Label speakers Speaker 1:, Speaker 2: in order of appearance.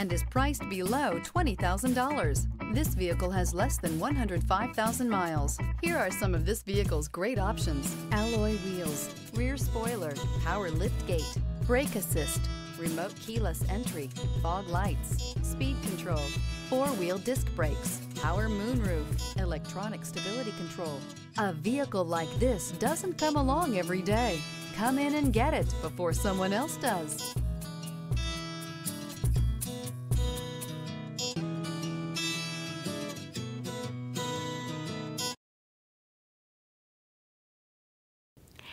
Speaker 1: and is priced below $20,000. This vehicle has less than 105,000 miles. Here are some of this vehicle's great options. Alloy wheels, rear spoiler, power lift gate, brake assist, remote keyless entry, fog lights, speed control, four-wheel disc brakes, power moonroof, electronic stability control. A vehicle like this doesn't come along every day. Come in and get it before someone else does.